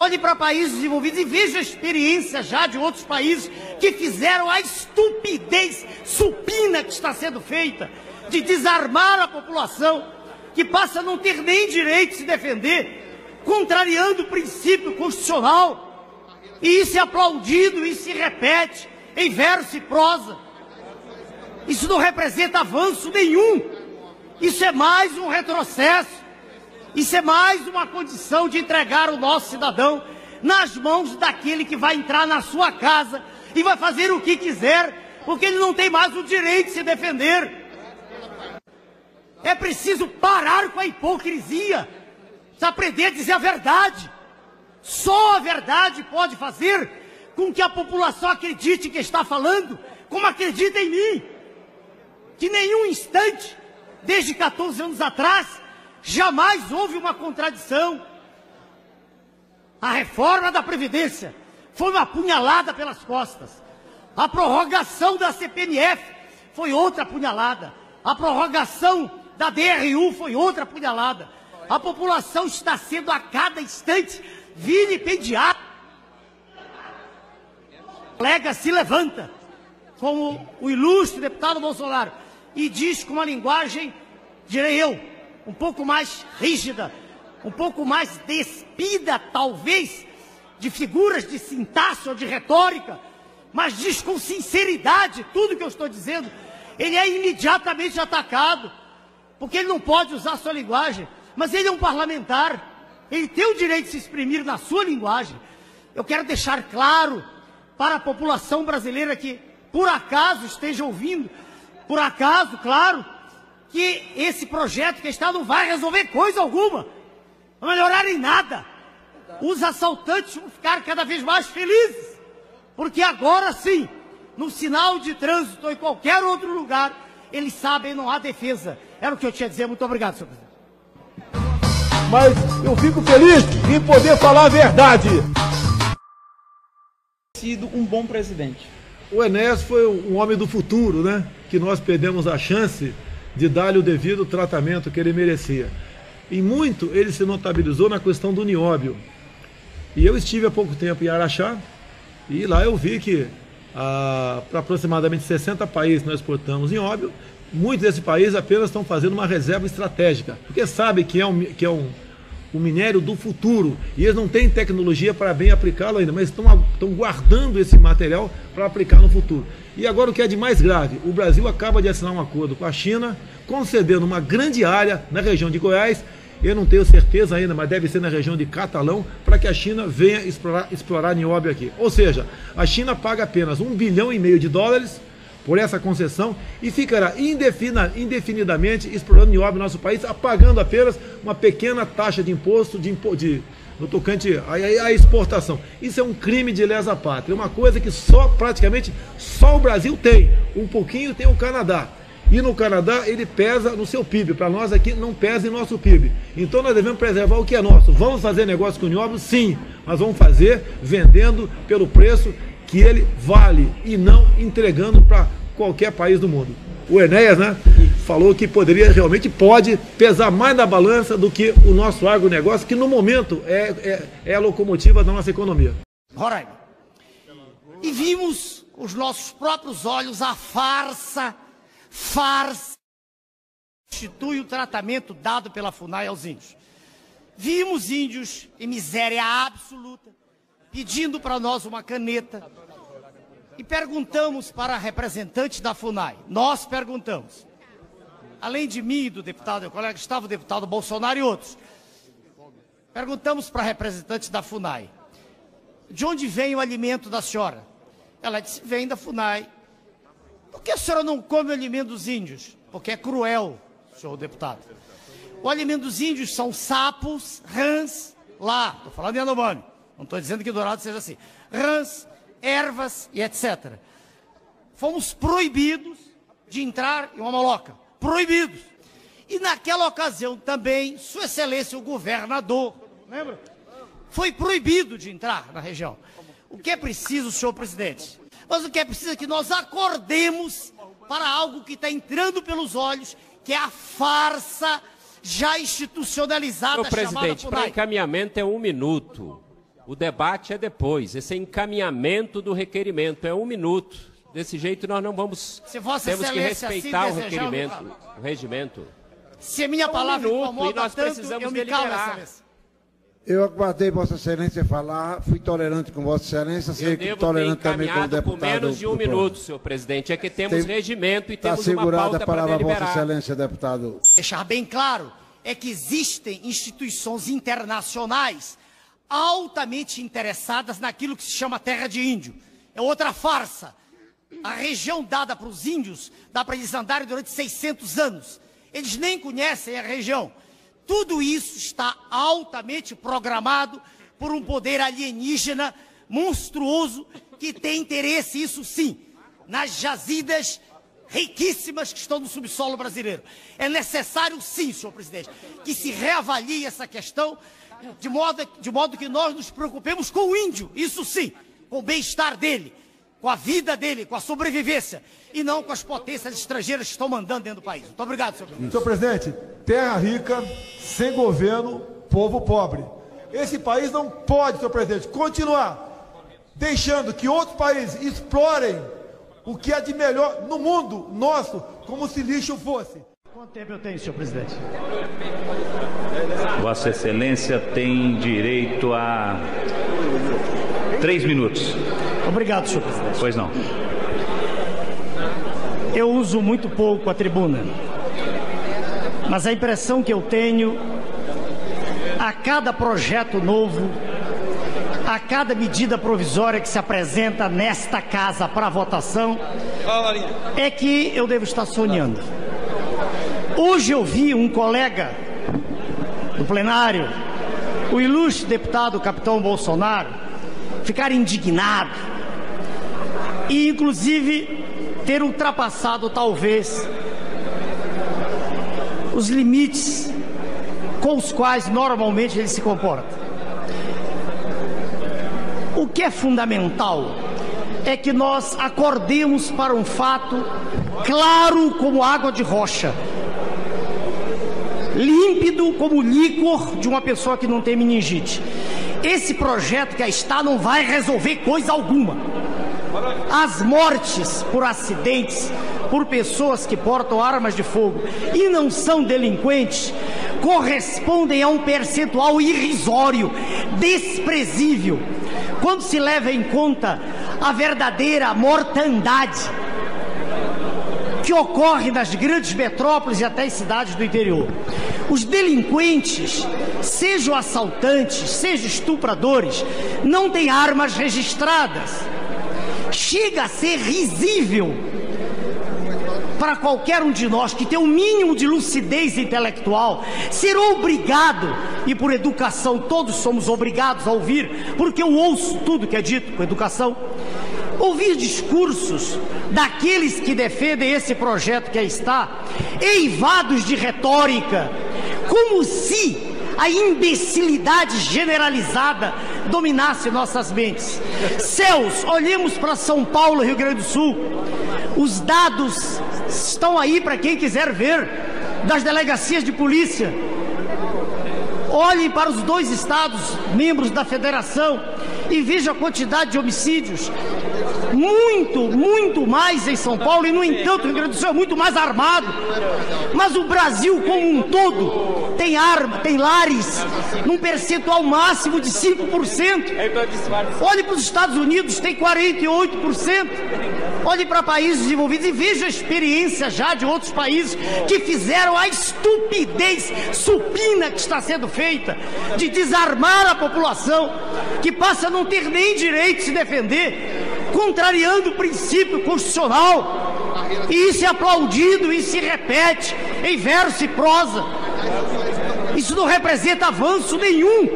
Olhe para países desenvolvidos e veja a experiência já de outros países que fizeram a estupidez supina que está sendo feita de desarmar a população, que passa a não ter nem direito de se defender, contrariando o princípio constitucional. E isso é aplaudido, isso se repete em verso e prosa. Isso não representa avanço nenhum. Isso é mais um retrocesso. Isso é mais uma condição de entregar o nosso cidadão nas mãos daquele que vai entrar na sua casa e vai fazer o que quiser, porque ele não tem mais o direito de se defender. É preciso parar com a hipocrisia, aprender a dizer a verdade. Só a verdade pode fazer com que a população acredite que está falando, como acredita em mim. Que nenhum instante, desde 14 anos atrás, jamais houve uma contradição. A reforma da Previdência foi uma punhalada pelas costas. A prorrogação da CPMF foi outra punhalada. A prorrogação da DRU foi outra punhalada. A população está sendo a cada instante vilipendiada. O colega se levanta, como o ilustre deputado Bolsonaro, e diz com uma linguagem, direi eu, um pouco mais rígida, um pouco mais despida, talvez, de figuras de sintaxe ou de retórica, mas diz com sinceridade tudo que eu estou dizendo, ele é imediatamente atacado, porque ele não pode usar sua linguagem, mas ele é um parlamentar, ele tem o direito de se exprimir na sua linguagem. Eu quero deixar claro para a população brasileira que, por acaso, esteja ouvindo, por acaso, claro, que esse projeto que está não vai resolver coisa alguma, não melhorar em nada. Os assaltantes vão ficar cada vez mais felizes, porque agora sim, no sinal de trânsito ou em qualquer outro lugar, eles sabem não há defesa. Era o que eu tinha a dizer. Muito obrigado, senhor presidente. Mas eu fico feliz em poder falar a verdade. Sido um bom presidente. O Enéas foi um homem do futuro, né? Que nós perdemos a chance de dar-lhe o devido tratamento que ele merecia. Em muito ele se notabilizou na questão do nióbio. E eu estive há pouco tempo em Araxá e lá eu vi que ah, para aproximadamente 60 países nós exportamos nióbio. Muitos desses países apenas estão fazendo uma reserva estratégica, porque sabem que é um, que é um, um minério do futuro e eles não têm tecnologia para bem aplicá-lo ainda, mas estão, estão guardando esse material para aplicar no futuro. E agora o que é de mais grave, o Brasil acaba de assinar um acordo com a China, concedendo uma grande área na região de Goiás eu não tenho certeza ainda, mas deve ser na região de Catalão, para que a China venha explorar, explorar nióbio aqui. Ou seja, a China paga apenas um bilhão e meio de dólares por essa concessão e ficará indefina, indefinidamente explorando nióbio no nosso país, pagando apenas uma pequena taxa de imposto de, de no tocante à, exportação. Isso é um crime de lesa pátria, uma coisa que só praticamente só o Brasil tem, um pouquinho tem o Canadá. E no Canadá ele pesa no seu PIB. Para nós aqui não pesa em nosso PIB. Então nós devemos preservar o que é nosso. Vamos fazer negócio com o nióbio? Sim. Mas vamos fazer vendendo pelo preço que ele vale e não entregando para qualquer país do mundo. O Enéas, né, falou que poderia, realmente pode pesar mais na balança do que o nosso agronegócio, que no momento é, é, é a locomotiva da nossa economia. Roraima. E vimos os nossos próprios olhos a farsa farsa constitui o tratamento dado pela FUNAI aos índios. Vimos índios em miséria absoluta, pedindo para nós uma caneta. E perguntamos para a representante da FUNAI. Nós perguntamos. Além de mim e do deputado, meu colega, estava o deputado Bolsonaro e outros. Perguntamos para a representante da FUNAI. De onde vem o alimento da senhora? Ela disse, vem da FUNAI. Por que a senhora não come o alimento dos índios? Porque é cruel, senhor deputado. O alimento dos índios são sapos, rãs, lá, estou falando em Yanomami, não estou dizendo que Dourado seja assim, rãs, ervas e etc. Fomos proibidos de entrar em uma maloca, proibidos. E naquela ocasião também, Sua Excelência o governador, lembra? foi proibido de entrar na região. O que é preciso, senhor presidente? Mas o que é preciso é que nós acordemos para algo que está entrando pelos olhos, que é a farsa já institucionalizada Senhor presidente, para encaminhamento é um minuto. O debate é depois. Esse é encaminhamento do requerimento é um minuto. Desse jeito nós não vamos. Se Vossa temos que Excelência respeitar assim o desejar, requerimento, o regimento. Se a minha É um palavra minuto incomoda e nós tanto, precisamos eu me calo, deliberar. Excelência. Eu aguardei Vossa Excelência falar, fui tolerante com Vossa Excelência, sei que tolerante também com o encaminhado deputado. com menos de um minuto, senhor presidente. É que temos Tem- regimento e Está temos uma segurada pauta a para palavra Vossa deliberar. Excelência, deputado. deixar bem claro é que existem instituições internacionais altamente interessadas naquilo que se chama terra de índio. É outra farsa. A região dada para os índios dá para eles andarem durante 600 anos. Eles nem conhecem a região. Tudo isso está altamente programado por um poder alienígena monstruoso que tem interesse, isso sim, nas jazidas riquíssimas que estão no subsolo brasileiro. É necessário, sim, senhor presidente, que se reavalie essa questão de modo, de modo que nós nos preocupemos com o índio, isso sim, com o bem-estar dele, com a vida dele, com a sobrevivência, e não com as potências estrangeiras que estão mandando dentro do país. Muito obrigado, senhor presidente. Senhor presidente, terra rica, sem governo, povo pobre. Esse país não pode, senhor presidente, continuar deixando que outros países explorem o que é de melhor no mundo nosso, como se lixo fosse. Quanto tempo eu tenho, senhor presidente? Vossa Excelência tem direito a três minutos. Obrigado, senhor presidente. Pois não. Eu uso muito pouco a tribuna, mas a impressão que eu tenho a cada projeto novo, a cada medida provisória que se apresenta nesta casa para votação, é que eu devo estar sonhando. Hoje eu vi um colega do plenário, o ilustre deputado capitão Bolsonaro, ficar indignado e, inclusive, ter ultrapassado, talvez, os limites com os quais normalmente ele se comporta. O que é fundamental é que nós acordemos para um fato claro como água de rocha, límpido como o líquor de uma pessoa que não tem meningite. Esse projeto que está não vai resolver coisa alguma. As mortes por acidentes, por pessoas que portam armas de fogo e não são delinquentes, correspondem a um percentual irrisório, desprezível, quando se leva em conta a verdadeira mortandade que ocorre nas grandes metrópoles e até em cidades do interior. Os delinquentes, sejam assaltantes, sejam estupradores, não têm armas registradas. Chega a ser risível para qualquer um de nós que tem um mínimo de lucidez intelectual ser obrigado, e por educação todos somos obrigados a ouvir, porque eu ouço tudo que é dito com educação, ouvir discursos daqueles que defendem esse projeto que aí está, eivados de retórica, como se a imbecilidade generalizada dominasse nossas mentes. Céus, olhemos para São Paulo, Rio Grande do Sul. Os dados estão aí para quem quiser ver das delegacias de polícia. Olhem para os dois estados membros da federação e vejam a quantidade de homicídios. Muito, muito mais em São Paulo e, no entanto, o Rio Grande do Sul é muito mais armado. Mas o Brasil como um todo tem arma, tem lares, num percentual máximo de 5%. Olhe para os Estados Unidos, tem 48%. Olhe para países desenvolvidos e veja a experiência já de outros países que fizeram a estupidez supina que está sendo feita de desarmar a população, que passa a não ter nem direito de se defender, contrariando o princípio constitucional. E isso é aplaudido e se repete em verso e prosa. Isso não representa avanço nenhum.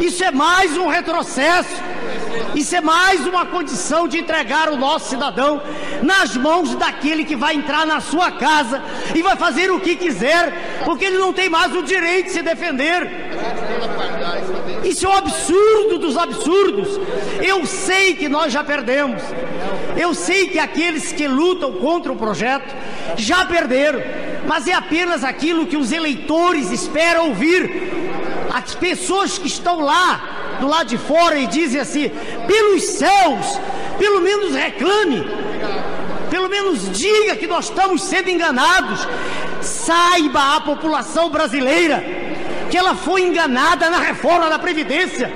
Isso é mais um retrocesso. Isso é mais uma condição de entregar o nosso cidadão nas mãos daquele que vai entrar na sua casa e vai fazer o que quiser, porque ele não tem mais o direito de se defender. Isso é um absurdo dos absurdos. Eu sei que nós já perdemos. Eu sei que aqueles que lutam contra o projeto já perderam. Mas é apenas aquilo que os eleitores esperam ouvir. As pessoas que estão lá do lado de fora e dizem assim: pelos céus, pelo menos reclame, pelo menos diga que nós estamos sendo enganados. Saiba a população brasileira que ela foi enganada na reforma da Previdência.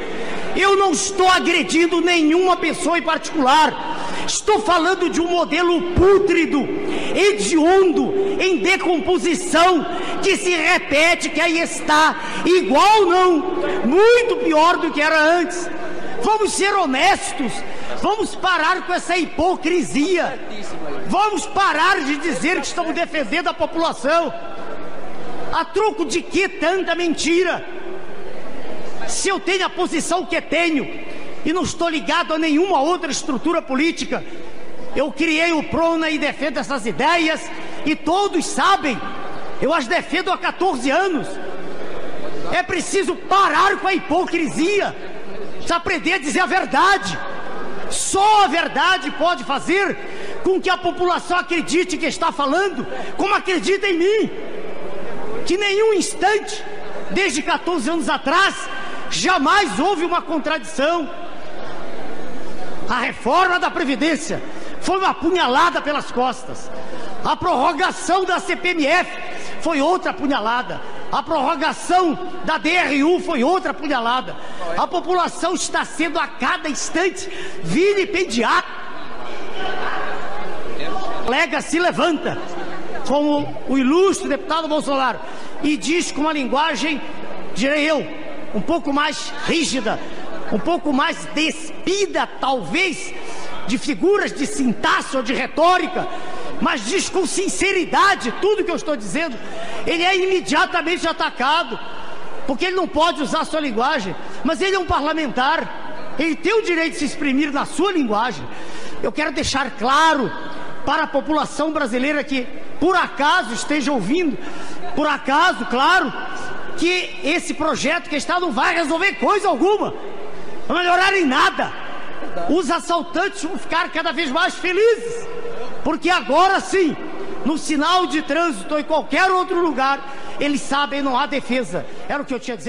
Eu não estou agredindo nenhuma pessoa em particular. Estou falando de um modelo pútrido, hediondo, em decomposição, que se repete, que aí está, igual não, muito pior do que era antes. Vamos ser honestos, vamos parar com essa hipocrisia, vamos parar de dizer que estamos defendendo a população. A troco de que tanta mentira? Se eu tenho a posição que tenho e não estou ligado a nenhuma outra estrutura política, eu criei o Prona e defendo essas ideias e todos sabem, eu as defendo há 14 anos. É preciso parar com a hipocrisia, aprender a dizer a verdade. Só a verdade pode fazer com que a população acredite que está falando, como acredita em mim que nenhum instante, desde 14 anos atrás, jamais houve uma contradição. A reforma da Previdência foi uma punhalada pelas costas. A prorrogação da CPMF foi outra punhalada. A prorrogação da DRU foi outra punhalada. A população está sendo a cada instante vilipendiada. O colega se levanta como o ilustre deputado Bolsonaro. E diz com uma linguagem, direi eu, um pouco mais rígida, um pouco mais despida, talvez, de figuras de sintaxe ou de retórica, mas diz com sinceridade tudo que eu estou dizendo, ele é imediatamente atacado, porque ele não pode usar a sua linguagem, mas ele é um parlamentar, ele tem o direito de se exprimir na sua linguagem. Eu quero deixar claro para a população brasileira que por acaso esteja ouvindo, por acaso, claro, que esse projeto que está não vai resolver coisa alguma, não melhorar em nada. Os assaltantes vão ficar cada vez mais felizes, porque agora sim, no sinal de trânsito ou em qualquer outro lugar, eles sabem não há defesa. Era o que eu tinha a dizer.